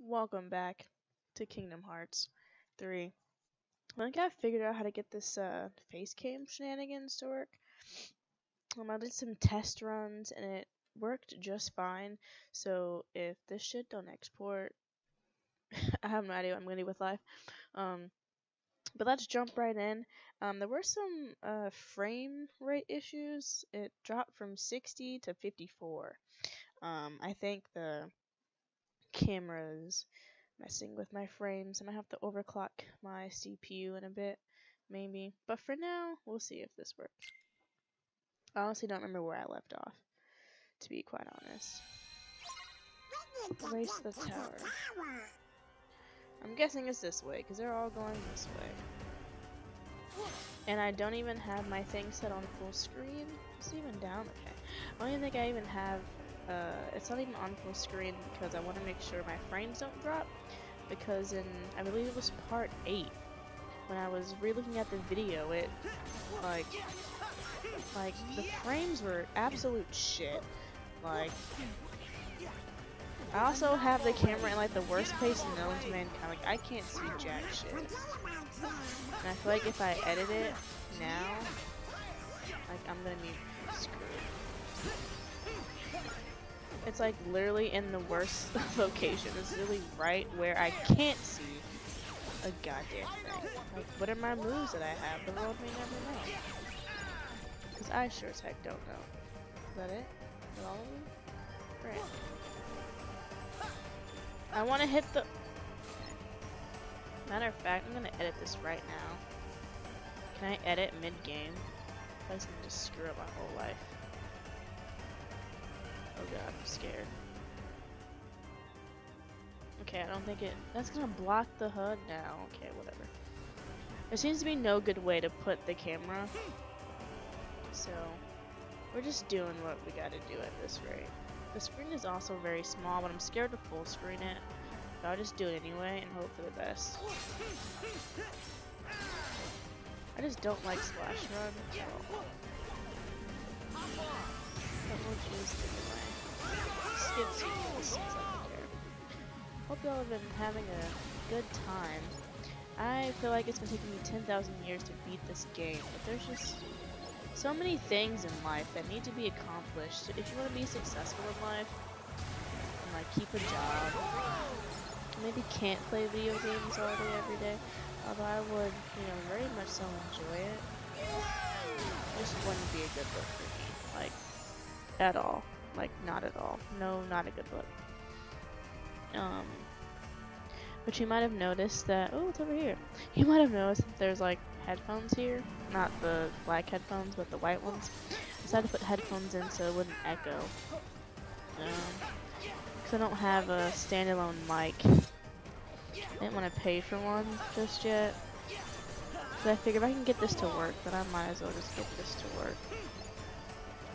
Welcome back to Kingdom Hearts 3. I think I figured out how to get this uh, face cam shenanigans to work. Um, I did some test runs and it worked just fine. So if this shit don't export, I have no idea what I'm gonna do with life. Um, but let's jump right in. Um, there were some uh, frame rate issues. It dropped from 60 to 54. Um, I think the camera's messing with my frames and I have to overclock my CPU in a bit, maybe. But for now, we'll see if this works. I honestly don't remember where I left off, to be quite honest. Race the tower. I'm guessing it's this way, because they're all going this way. And I don't even have my thing set on full screen. It's even down, okay. I don't even think I even have, uh, it's not even on full screen because I want to make sure my frames don't drop. Because in, I believe it was part 8, when I was re-looking at the video, it, like, like, the frames were absolute shit. Like, I also have the camera in like the worst place known to mankind. Like I can't see jack shit. And I feel like if I edit it now, like I'm gonna be screwed. It's like literally in the worst location. It's really right where I can't see a goddamn thing. Like what are my moves that I have? The world may never know. Cause I sure as heck don't know. Is that it? Is all of them? Right. I want to hit the... Matter of fact, I'm going to edit this right now. Can I edit mid-game? Going to just screw up my whole life. Oh god, I'm scared. Okay, I don't think it... That's to block the HUD now. Okay, whatever. There seems to be no good way to put the camera. So, we're just doing what we gotta do at this rate. The screen is also very small, but I'm scared to full screen it. But I'll just do it anyway and hope for the best. I just don't like Splash Run. But we'll choose anyway. I. Hope y'all have been having a good time. I feel like it's been taking me 10,000 years to beat this game, but there's just so many things in life that need to be accomplished if you want to be successful in life and like keep a job maybe can't play video games all day every day although I would you know very much so enjoy it this wouldn't be a good look for me like at all like not at all no not a good look um but you might have noticed that oh it's over here you might have noticed that there's like headphones here. Not the black headphones, but the white ones. I decided to put headphones in so it wouldn't echo. Because um, I don't have a standalone mic. I didn't want to pay for one just yet. So I figured if I can get this to work, then I might as well just get this to work.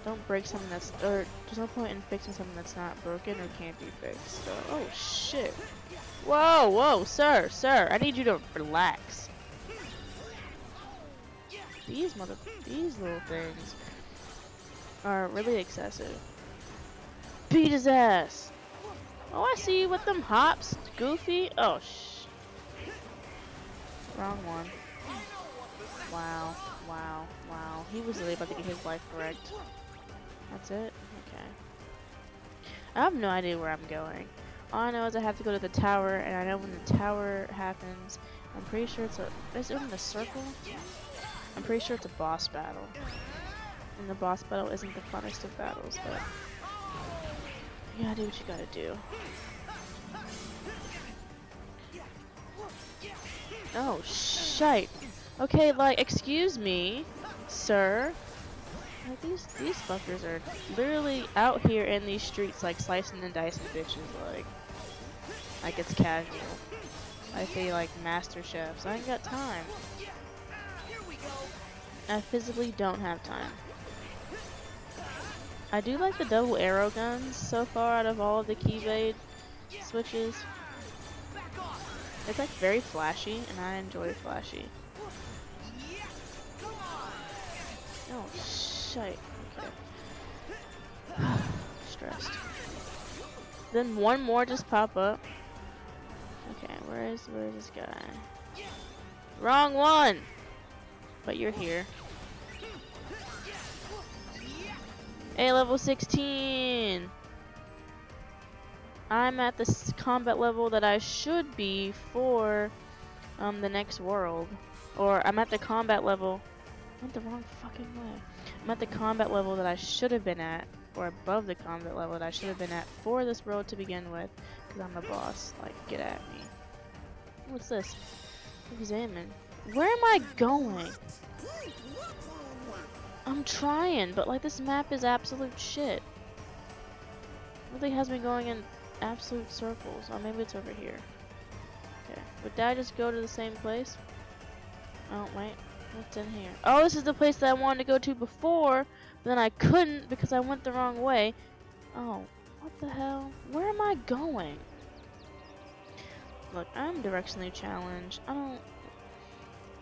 Don't break something that's, or there's no point in fixing something that's not broken or can't be fixed. So, oh shit. Whoa, whoa, sir, sir, I need you to relax. These mother- these little things are really excessive. Beat his ass! Oh, I see you with them hops, Goofy. Oh, sh. Wrong one. Wow, wow, wow. He was really about to get his life correct. That's it? Okay. I have no idea where I'm going. All I know is I have to go to the tower, and I know when the tower happens, I'm pretty sure it's a- is it in the circle? I'm pretty sure it's a boss battle. And the boss battle isn't the funnest of battles, but you gotta do what you gotta do. Oh, shite. Okay, like, excuse me, sir. Like, these, these fuckers are literally out here in these streets, like, slicing and dicing bitches, like, like it's casual. I say, like, master chefs. I ain't got time. I physically don't have time. I do like the double arrow guns so far out of all of the keyblade switches. It's like very flashy and I enjoy flashy. Oh shit. Okay. Stressed. Then one more just pop up. Okay, where is where is this guy? Wrong one! But you're here. A level 16! I'm at the combat level that I should be for um, the next world. Or I'm at the combat level. Went the wrong fucking way. I'm at the combat level that I should have been at. Or above the combat level that I should have been at for this world to begin with. Because I'm the boss. Like, get at me. What's this? Examine. Where am I going? I'm trying, but like this map is absolute shit. Really has me going in absolute circles. Oh, maybe it's over here. Okay. Would I just go to the same place? Oh, wait. What's in here? Oh, this is the place that I wanted to go to before, but then I couldn't because I went the wrong way. Oh, what the hell? Where am I going? Look, I'm directionally challenged. I don't...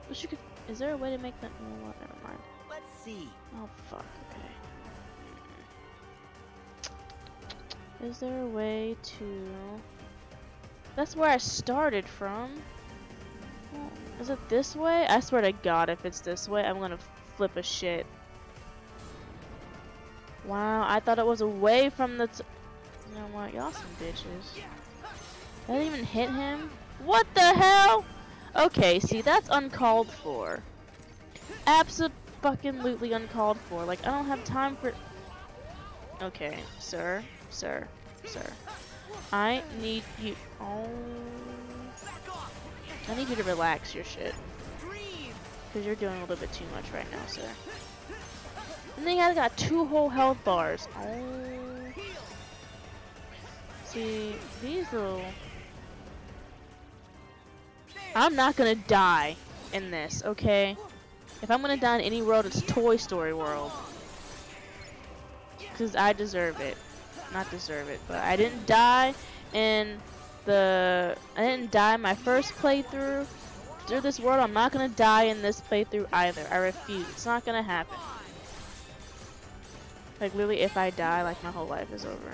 Wish you could... Is there a way to make that... No, never mind. Let's see. Oh, fuck. Okay. Is there a way to... That's where I started from. Is it this way? I swear to god if it's this way, I'm gonna flip a shit. Wow, I thought it was away from the... you know what? Y'all some bitches. That didn't even hit him? What the hell? Okay, see, that's uncalled for. Absolutely uncalled for. Like, I don't have time for... Okay, sir, sir, sir. I need you... Oh... I need you to relax your shit. Because you're doing a little bit too much right now, sir. And then you got two whole health bars. Oh... See, these little... I'm not gonna die in this, okay? If I'm gonna die in any world, it's Toy Story World. Because I deserve it. Not deserve it, but I didn't die in the... I didn't die my first playthrough. Through this world, I'm not gonna die in this playthrough either. I refuse. It's not gonna happen. Like, literally, if I die, like, my whole life is over.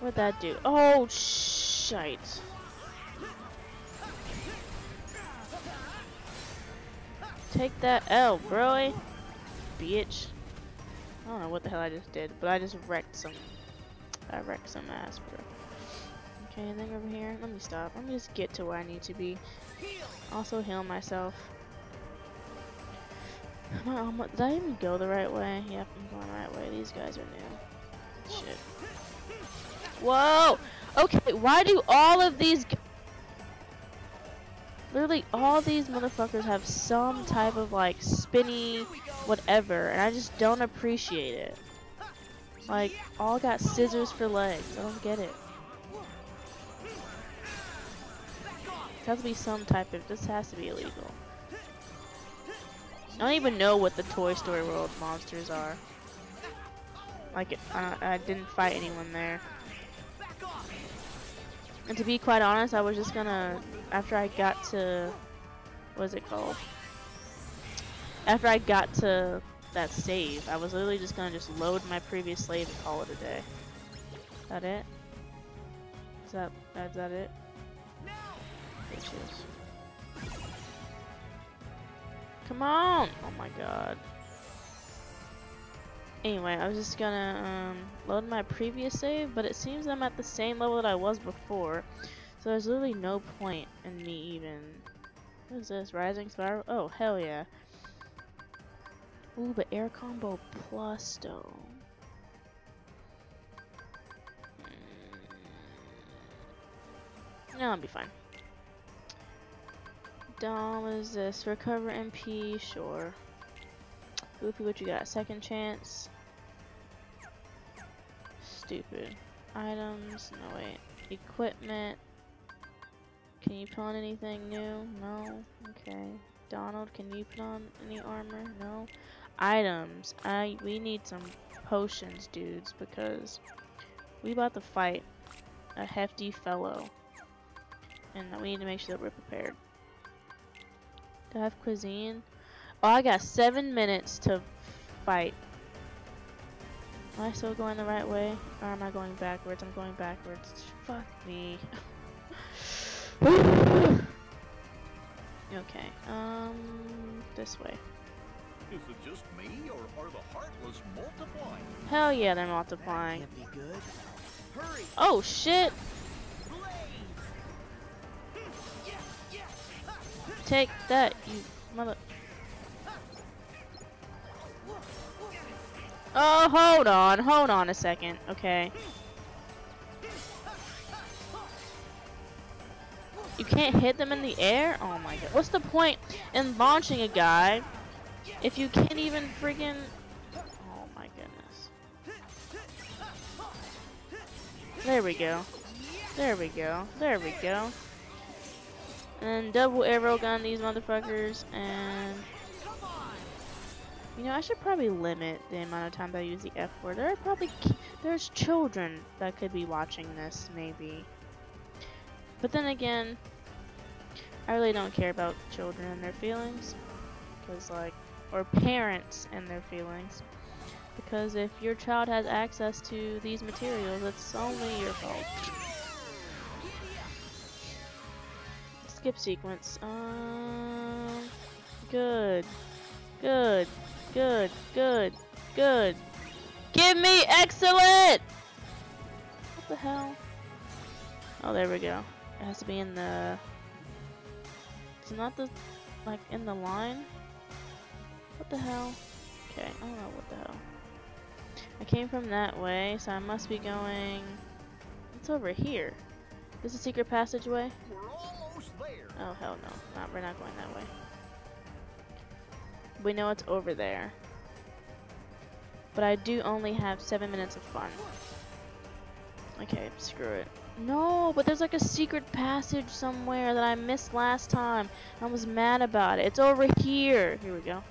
What'd that do? Oh, shite. Take that L, bro. Bitch. I don't know what the hell I just did, but I just wrecked some. I wrecked some ass, bro. Okay, anything over here? Let me stop. Let me just get to where I need to be. Also heal myself. Am I almost, did I even go the right way? Yep, I'm going the right way. These guys are new. Shit. Whoa! Okay, why do all of these... Literally, all these motherfuckers have some type of, like, spinny whatever, and I just don't appreciate it. Like, all got scissors for legs. I don't get it. It has to be some type of... This has to be illegal. I don't even know what the Toy Story World monsters are. Like, I, I didn't fight anyone there. And to be quite honest, I was just gonna, after I got to, what is it called? After I got to that save, I was literally just gonna just load my previous save and call it a day. Is that it? Is that, is that it? Bitches. Come on! Oh my god. Anyway, I was just gonna um, load my previous save, but it seems I'm at the same level that I was before. So there's literally no point in me even... What is this? Rising Spiral? Oh, hell yeah. Ooh, but air combo plus though. Mm. No, I'll be fine. Dom, what is this? Recover MP? Sure. Goofy, what you got? Second chance? Stupid. Items? No, wait. Equipment? Can you put on anything new? No? Okay. Donald, can you put on any armor? No? Items. I We need some potions, dudes, because we about to fight a hefty fellow. And we need to make sure that we're prepared. Do I have cuisine? Oh, I got seven minutes to fight. Am I still going the right way? Or am I going backwards? I'm going backwards. Fuck me. okay, um, this way. Is it just me, or are the Heartless multiplying? Hell yeah, they're multiplying. That can't be good. Hurry! Oh shit! Take that, you mother. Oh, hold on, hold on a second, okay. You can't hit them in the air? Oh my god. What's the point in launching a guy if you can't even friggin... Oh my goodness. There we go. There we go. There we go. And double arrow gun these motherfuckers and you know, I should probably limit the amount of time that I use the F word. There are probably there's children that could be watching this, maybe. But then again, I really don't care about children and their feelings, because like, or parents and their feelings, because if your child has access to these materials, it's only your fault. Skip sequence. Um, good, good. Good, good, good. Give me excellent! What the hell? Oh, there we go. It has to be in the... It's not the... Like, in the line? What the hell? Okay, I don't know what the hell. I came from that way, so I must be going... It's over here. This is a secret passageway? We're almost there. Oh, hell no. Not, we're not going that way. We know it's over there. But I do only have seven minutes of fun. Okay, screw it. No, but there's like a secret passage somewhere that I missed last time. I was mad about it. It's over here. Here we go. What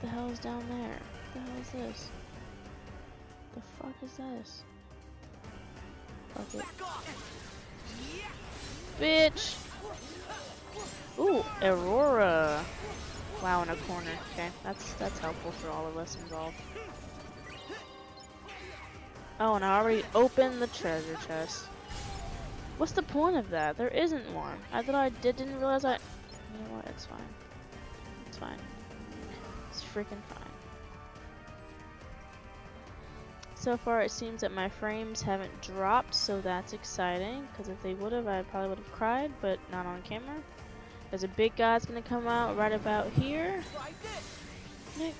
the hell is down there? What the hell is this? The fuck is this? Fuck it. Bitch! Ooh, Aurora. Wow, in a corner. Okay, that's that's helpful for all of us involved. Oh, and I already opened the treasure chest. What's the point of that? There isn't one. I thought I did, didn't realize I... You know what? It's fine. It's fine. It's freaking fine. So far, it seems that my frames haven't dropped, so that's exciting. Because if they would have, I probably would have cried, but not on camera. There's a big guy's gonna come out right about here. Nick.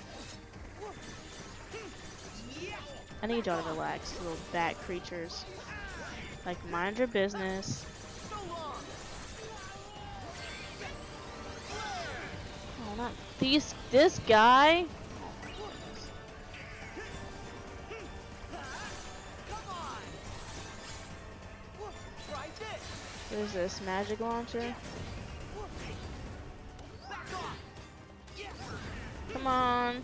I need y'all to relax, little bat creatures. Like, mind your business. Oh, not these. This guy. There's this magic launcher. Come on.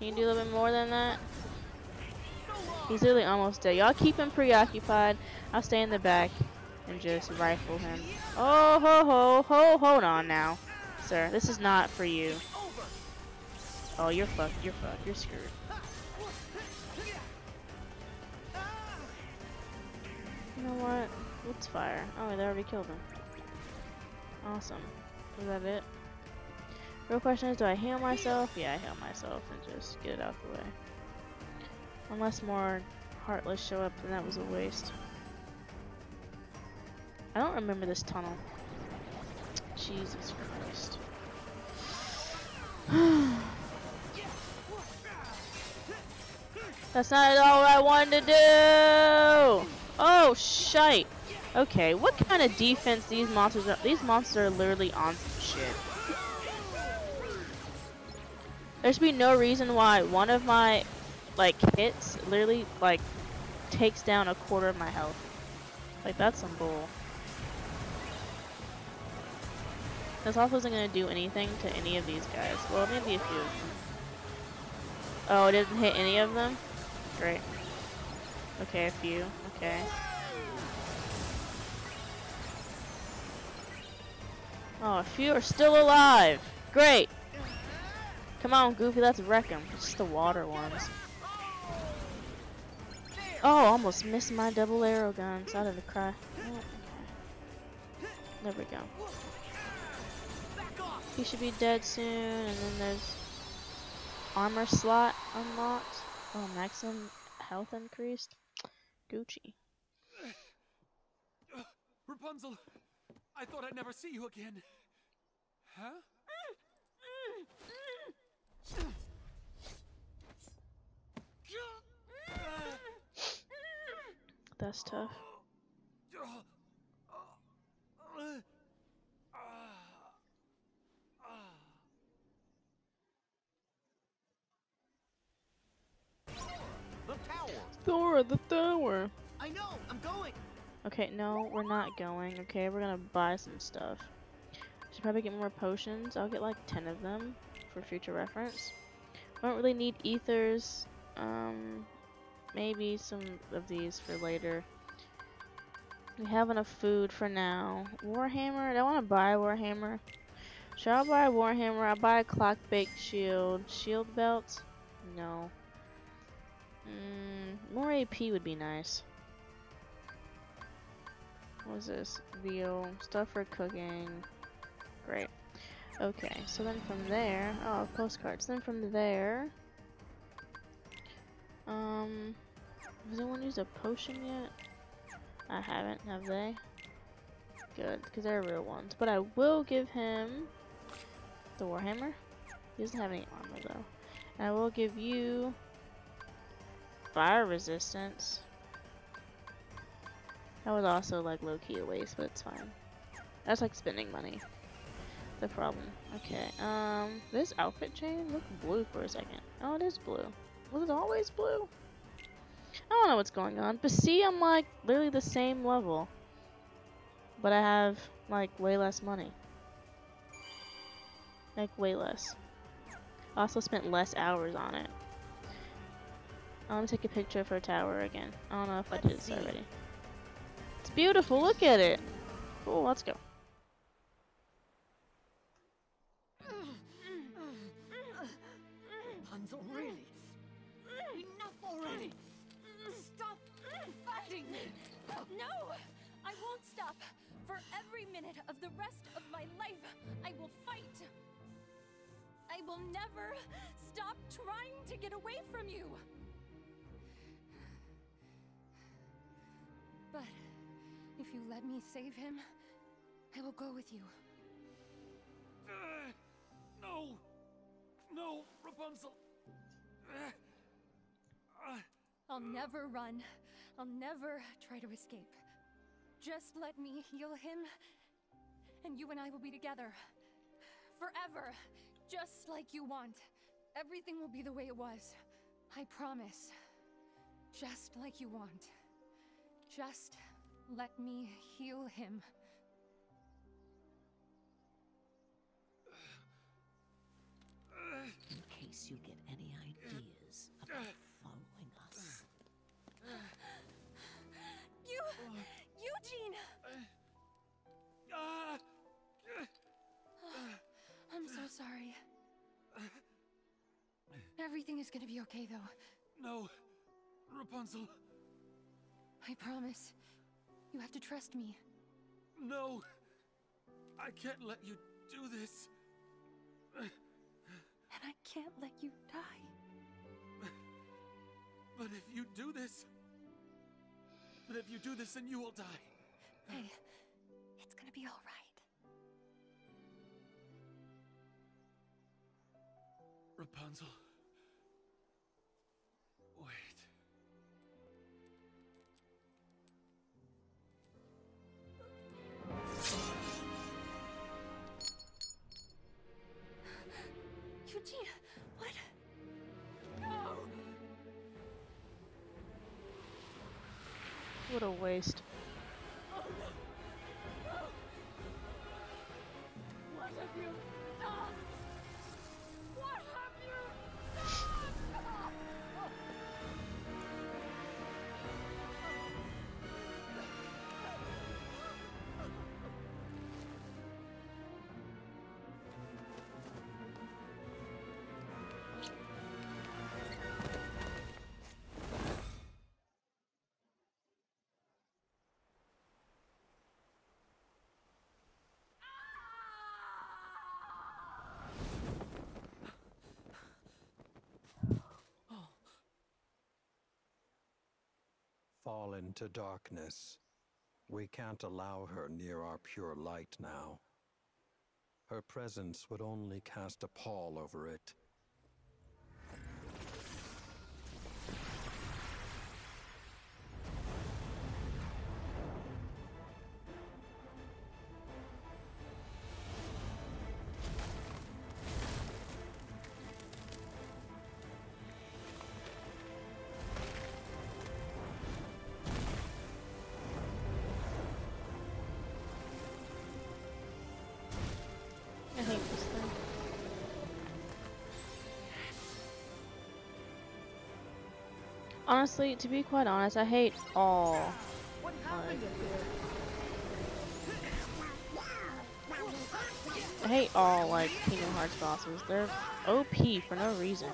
Can you do a little bit more than that? He's literally almost dead. Y'all keep him preoccupied. I'll stay in the back and just rifle him. Oh, ho, ho, ho, hold on now. Sir, this is not for you. Oh, you're fucked. You're fucked. You're screwed. You know what? Let's fire. Oh, they already killed him. Awesome. Is that it? Real question is, do I heal myself? Yeah, I heal myself and just get it out the way. Unless more Heartless show up, then that was a waste. I don't remember this tunnel. Jesus Christ. That's not all I wanted to do! Oh, shite! Okay, what kind of defense these monsters are- these monsters are literally on some shit. There should be no reason why one of my, like, hits literally, like, takes down a quarter of my health. Like, that's some bull. This also isn't to do anything to any of these guys. Well, maybe a few them. Oh, it didn't hit any of them? Great. Okay, a few. Okay. Oh, a few are still alive. Great. Come on, Goofy, let's wreck him. It's just the water ones. Oh, almost missed my double arrow guns. I didn't cry. There we go. He should be dead soon, and then there's armor slot unlocked. Oh, maximum health increased. Gucci. Rapunzel, I thought I'd never see you again. Huh? That's tough. The tower. Thor, the tower. I know. I'm going. Okay, no, we're not going. Okay, we're gonna buy some stuff. Should probably get more potions. I'll get like 10 of them for future reference. I don't really need ethers. Um, maybe some of these for later. We have enough food for now. Warhammer, do I want to buy Warhammer? Should I buy a Warhammer? I'll buy a clock baked shield. Shield belt? No. Mm, more AP would be nice. What is this? Veal. Stuff for cooking. Great. Okay, so then from there, oh, postcards. Then from there, um, has anyone used a potion yet? I haven't, have they? Good, because they're real ones. But I will give him the Warhammer. He doesn't have any armor though. And I will give you fire resistance. That was also like low key a waste, but it's fine. That's like spending money. The problem. Okay. Um, this outfit chain looked blue for a second. Oh, it is blue. Was it always blue? I don't know what's going on. But see, I'm like literally the same level. But I have like way less money. Like way less. I also spent less hours on it. I want to take a picture of her tower again. I don't know if I did this already. It's beautiful. Look at it. Cool. Let's go. Every minute of the rest of my life, I will fight! I will never stop trying to get away from you! But if you let me save him, I will go with you. Uh, no! No, Rapunzel! Uh, uh, I'll never run. I'll never try to escape. Just let me heal him, and you and I will be together. Forever. Just like you want. Everything will be the way it was. I promise. Just like you want. Just let me heal him. in case you get Everything is gonna be okay, though. no, Rapunzel, I promise. You have to trust me. no! I can't let you do this. And I can't let you die. But if you do this, but if you do this, then you will die. Hey, it's gonna be alright. Rapunzel. What a waste. Fall into darkness. We can't allow her near our pure light now. Her presence would only cast a pall over it. Honestly, to be quite honest, I hate all. What happened here? I hate all like Kingdom Hearts bosses. They're OP for no reason.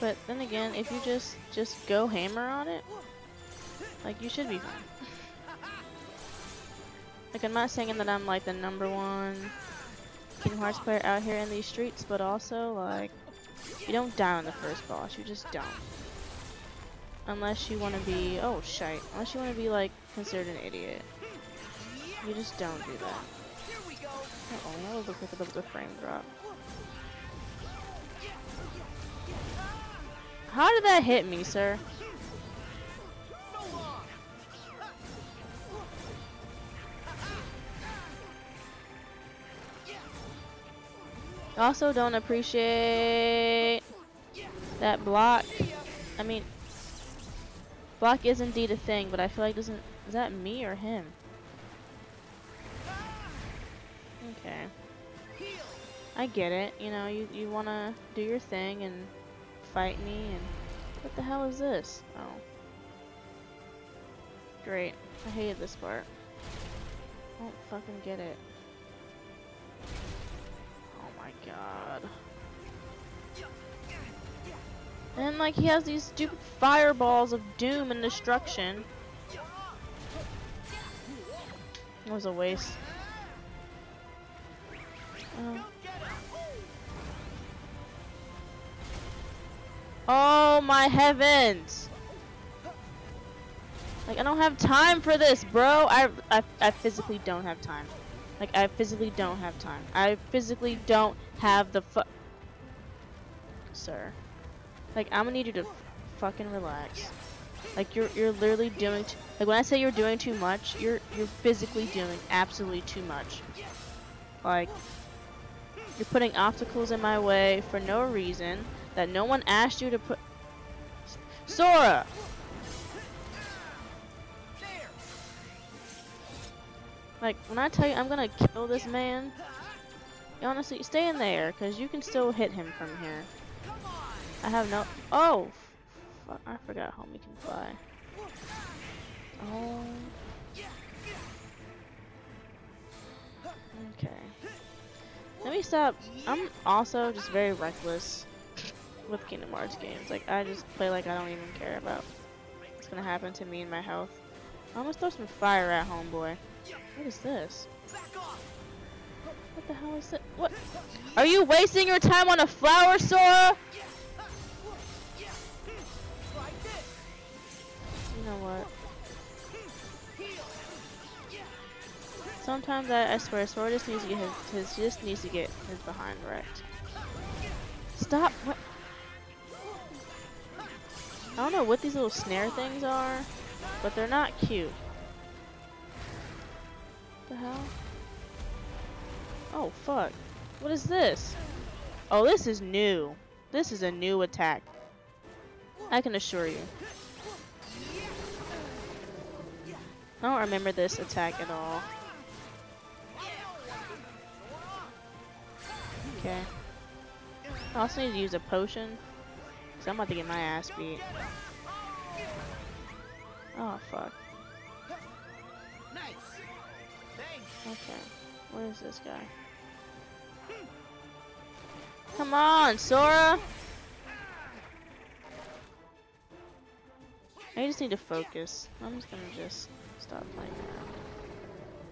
But then again, if you just just go hammer on it, like you should be fine. Like I'm not saying that I'm like the number one Kingdom Hearts player out here in these streets, but also like you don't die on the first boss. You just don't. Unless you want to be oh shite. Unless you want to be like considered an idiot. You just don't do that. Here we go. Uh oh, that would look like was a frame drop. How did that hit me, sir? Also, don't appreciate that block. I mean, block is indeed a thing, but I feel like doesn't. Is that me or him? Okay. I get it. You know, you you wanna do your thing and fight me, and what the hell is this? Oh, great. I hated this part. I don't fucking get it. God. And like he has these stupid fireballs of doom and destruction. It was a waste. Oh. Oh my heavens! Like I don't have time for this, bro. I, I I physically don't have time. Like I physically don't have time. I physically don't have the fu- Sir. Like I'm gonna need you to fucking relax. Like you're you're literally doing like when I say you're doing too much, you're you're physically doing absolutely too much. Like you're putting obstacles in my way for no reason that no one asked you to put. Sora. Like when I tell you I'm gonna kill this man, you honestly stay in there because you can still hit him from here. I have no. Oh, fuck! I forgot homie can fly. Oh. Okay. Let me stop. I'm also just very reckless with Kingdom Hearts games. Like I just play like I don't even care about what's gonna happen to me and my health. I'm gonna throw some fire at homeboy. What is this? What the hell is it? What? Are you wasting your time on a flower, Sora? You know what? Sometimes I, I swear Sora just needs to get his, his just needs to get his behind wrecked. Stop! What? I don't know what these little snare things are, but they're not cute. The hell? Oh fuck. What is this? Oh, this is new. This is a new attack. I can assure you. I don't remember this attack at all. Okay. I also need to use a potion. Cause I'm about to get my ass beat. Oh fuck. Okay. Where is this guy? Come on, Sora! I just need to focus. I'm just gonna just stop playing around.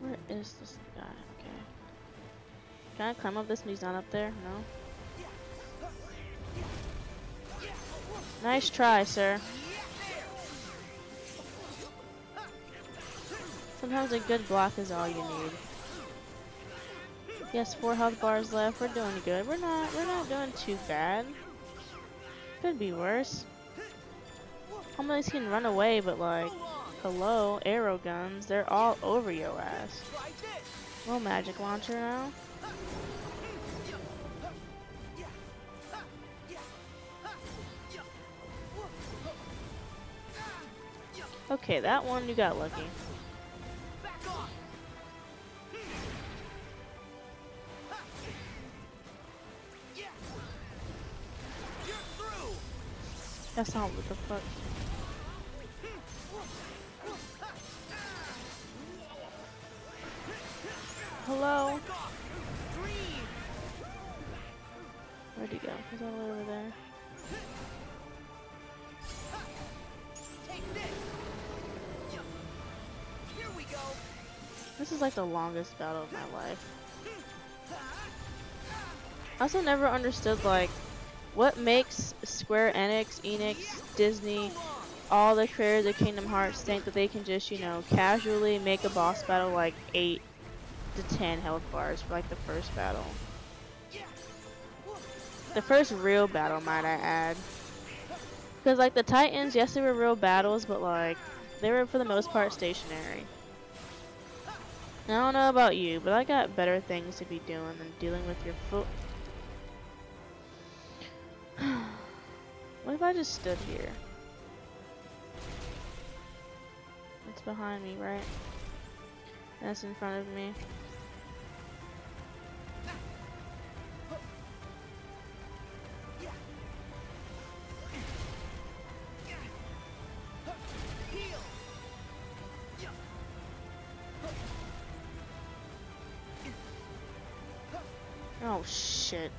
Where is this guy? Okay. Can I climb up this and he's not up there? No? Nice try, sir. Sometimes a good block is all you need. Yes, four health bars left. We're doing good. We're not. We're not doing too bad. Could be worse. Homelace can run away, but like, hello, arrow guns. They're all over your ass. Well, magic launcher now. Okay, that one you got lucky. That's not what the fuck. Hello? Where'd he go? He's all over there. This is like the longest battle of my life. I also never understood like what makes Square Enix, Enix, Disney, all the creators of Kingdom Hearts think that they can just, you know, casually make a boss battle like 8 to 10 health bars for like the first battle. The first real battle, might I add. Because like the Titans, yes they were real battles, but like they were for the most part stationary. I don't know about you, but I got better things to be doing than dealing with your foot. what if I just stood here? It's behind me, right? That's in front of me. Oh shit.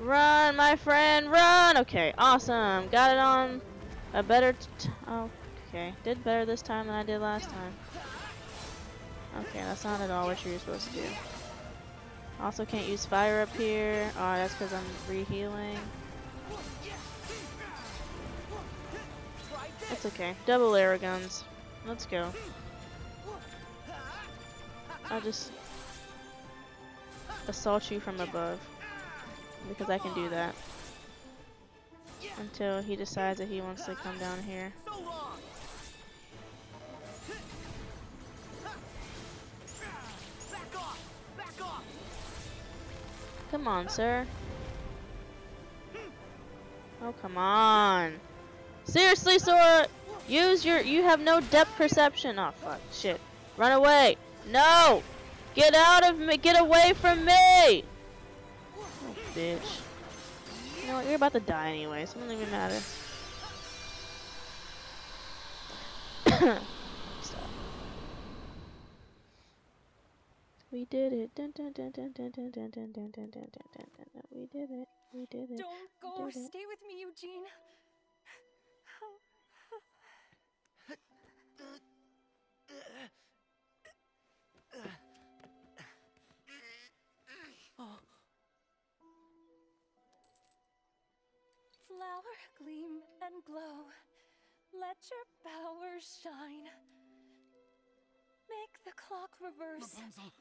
Run, my friend, run! Okay, awesome. Got it on a better. Oh, okay. Did better this time than I did last time. Okay, that's not at all what you're supposed to do. Also, can't use fire up here. Oh, that's because I'm re-healing. That's okay. Double arrow guns. Let's go. I'll just assault you from above. Because I can do that. Until he decides that he wants to come down here. Come on, sir. Oh, come on. Seriously, Sora? Use your- you have no depth perception. Oh, fuck. Shit. Run away. No! Get out of me! Get away from me! Oh, bitch. You know what? You're about to die anyway, so it doesn't even matter. Stop. We did it. Dun, dun, dun, dun, dun, dun, dun, dun, dun, dun, dun, dun, dun, dun, dun. We did it. We did it. Don't go. it. Stay with me, Eugene. Flower gleam and glow. Let your powers shine. Make the clock reverse. Rapunzel!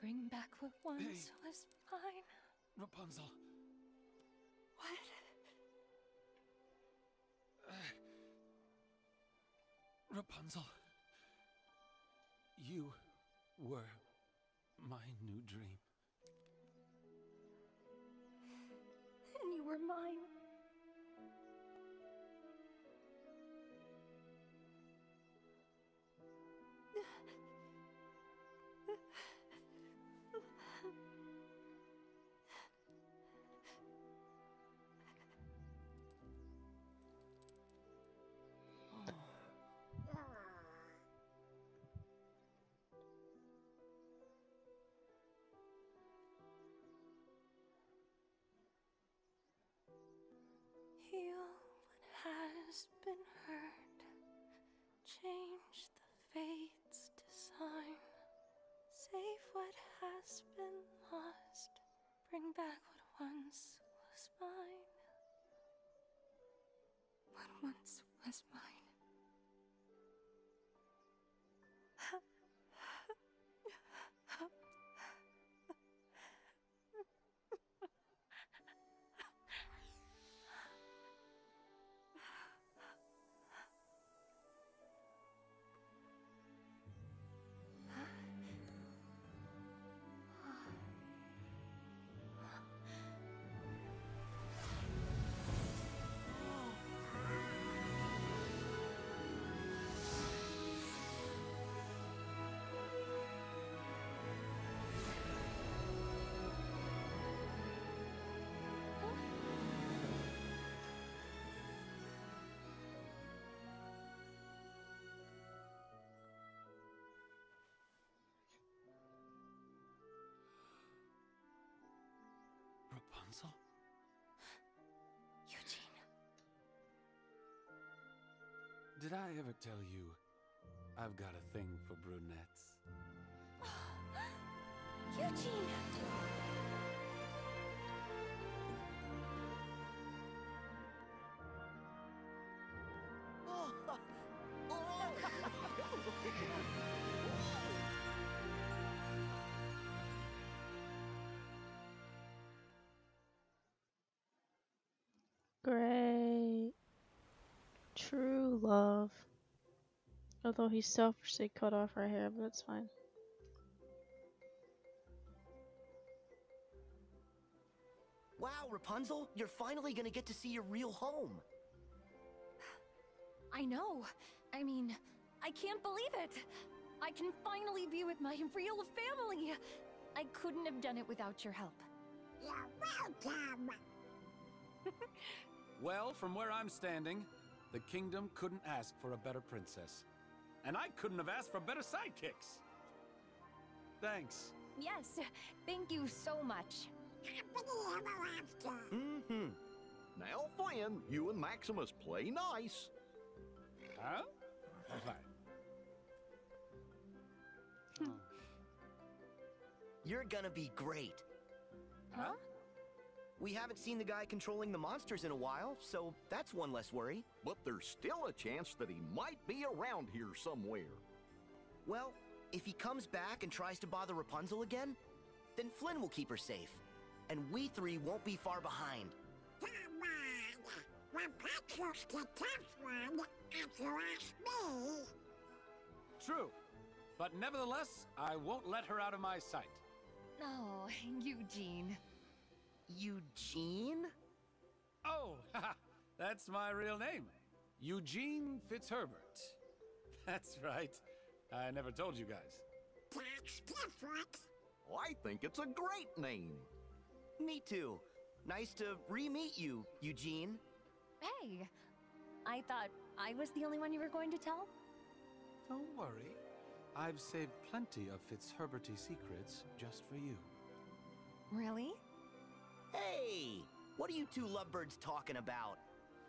Bring back what once Hey. was mine. Rapunzel. What? Uh, Rapunzel. You were my new dream. And you were mine. Heal what has been hurt. Change the fate's design. Save what has been lost. Bring back what once was mine. what once was mine. Did I ever tell you I've got a thing for brunettes? Eugene! Great. True love. Although he selfishly cut off her hair, but it's fine. Wow, Rapunzel, you're finally gonna get to see your real home. I know. I mean, I can't believe it. I can finally be with my real family. I couldn't have done it without your help. You're welcome. Well, from where I'm standing, the kingdom couldn't ask for a better princess. And I couldn't have asked for better sidekicks. Thanks. Yes, thank you so much. Happily ever after. Mm-hmm. Now, Flynn, you and Maximus play nice. Huh? Fine. You're gonna be great. Huh? We haven't seen the guy controlling the monsters in a while, so that's one less worry. But there's still a chance that he might be around here somewhere. Well, if he comes back and tries to bother Rapunzel again, then Flynn will keep her safe. And we three won't be far behind. Come on. Rapunzel's the tough one, if you ask me. True. But nevertheless, I won't let her out of my sight. Oh, Eugene. Eugene? Oh, haha, that's my real name. Eugene Fitzherbert. That's right. I never told you guys. That's different. Oh, I think it's a great name. Me too. Nice to re-meet you, Eugene. Hey, I thought I was the only one you were going to tell? Don't worry. I've saved plenty of Fitzherberty secrets just for you. Really? Hey! What are you two lovebirds talking about?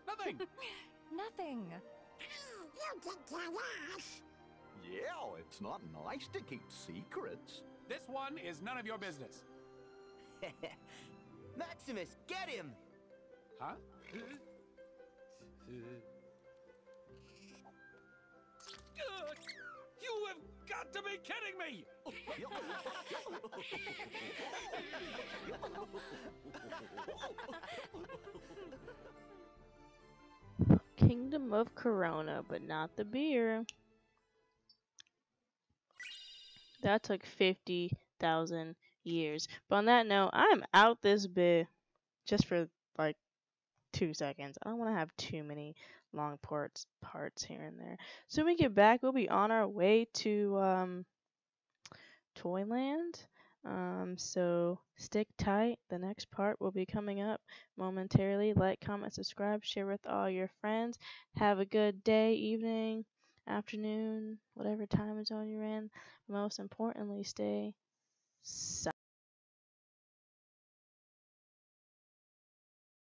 Nothing! Nothing. Oh, you can tell us. Yeah, it's not nice to keep secrets. this one is none of your business. Maximus, get him! Huh? Uh, Got to be kidding me! Kingdom of Corona, but not the beer. That took 50,000 years. But on that note, I'm out this bit just for like two seconds. I don't want to have too many long parts parts here and there. So when we get back, we'll be on our way to um, Toyland. Um, so stick tight. The next part will be coming up momentarily. Like, comment, subscribe, share with all your friends. Have a good day, evening, afternoon, whatever time zone you're in. Most importantly, stay